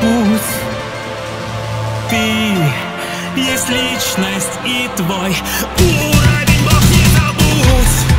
путь. Ты есть личность и твой уровень Бог не забудь.